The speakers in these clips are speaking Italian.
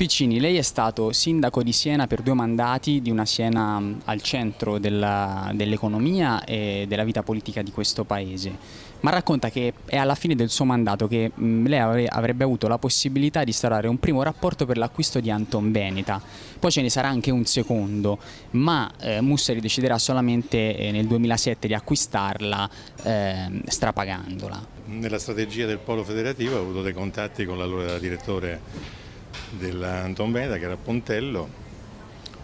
Piccini, lei è stato sindaco di Siena per due mandati, di una Siena al centro dell'economia e della vita politica di questo paese, ma racconta che è alla fine del suo mandato che lei avrebbe avuto la possibilità di instaurare un primo rapporto per l'acquisto di Anton Beneta, poi ce ne sarà anche un secondo, ma eh, Mussari deciderà solamente eh, nel 2007 di acquistarla eh, strapagandola. Nella strategia del polo federativo ho avuto dei contatti con l'allora direttore dell'Anton Beda che era a Pontello,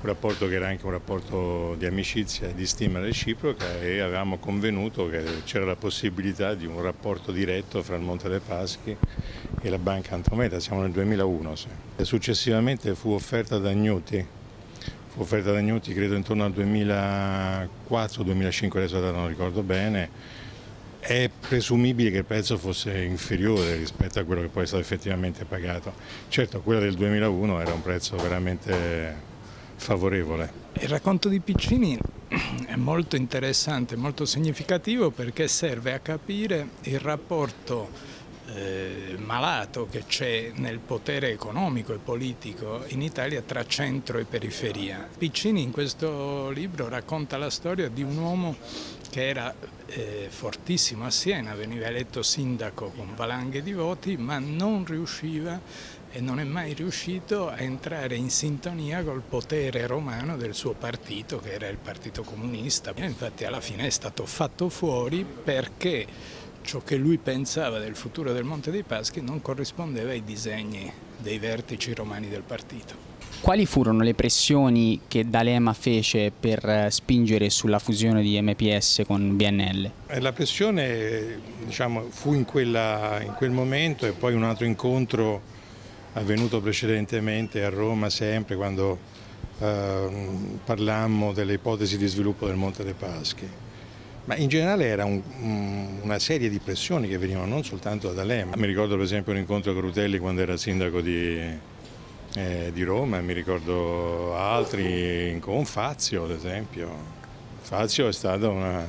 un rapporto che era anche un rapporto di amicizia e di stima reciproca e avevamo convenuto che c'era la possibilità di un rapporto diretto fra il Monte dei Paschi e la banca Antometa, siamo nel 2001. Sì. Successivamente fu offerta da Agnuti, fu offerta da Agnuti credo intorno al 2004-2005, adesso non ricordo bene, è presumibile che il prezzo fosse inferiore rispetto a quello che poi è stato effettivamente pagato. Certo, quello del 2001 era un prezzo veramente favorevole. Il racconto di Piccini è molto interessante, molto significativo perché serve a capire il rapporto eh, malato che c'è nel potere economico e politico in Italia tra centro e periferia. Piccini in questo libro racconta la storia di un uomo che era eh, fortissimo a Siena, veniva eletto sindaco con valanghe di voti, ma non riusciva e non è mai riuscito a entrare in sintonia col potere romano del suo partito, che era il Partito Comunista. Infatti alla fine è stato fatto fuori perché ciò che lui pensava del futuro del Monte dei Paschi non corrispondeva ai disegni dei vertici romani del partito. Quali furono le pressioni che D'Alema fece per eh, spingere sulla fusione di MPS con BNL? Eh, la pressione diciamo, fu in, quella, in, quel momento e poi un altro incontro avvenuto precedentemente a Roma sempre quando eh, parlammo delle ipotesi di sviluppo del Monte dei Paschi. Ma in generale era un, una serie di pressioni che venivano non soltanto da D'Alema. Mi ricordo per esempio un incontro con Rutelli quando era sindaco di, eh, di Roma, mi ricordo altri con Fazio ad esempio. Fazio è stato, una,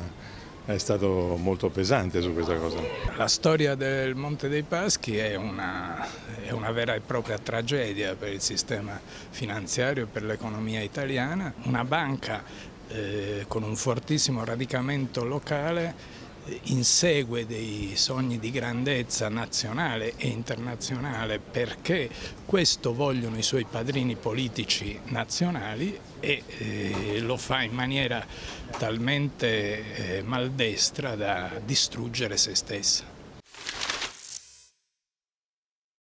è stato molto pesante su questa cosa. La storia del Monte dei Paschi è una, è una vera e propria tragedia per il sistema finanziario e per l'economia italiana. Una banca eh, con un fortissimo radicamento locale insegue dei sogni di grandezza nazionale e internazionale perché questo vogliono i suoi padrini politici nazionali e eh, lo fa in maniera talmente eh, maldestra da distruggere se stessa.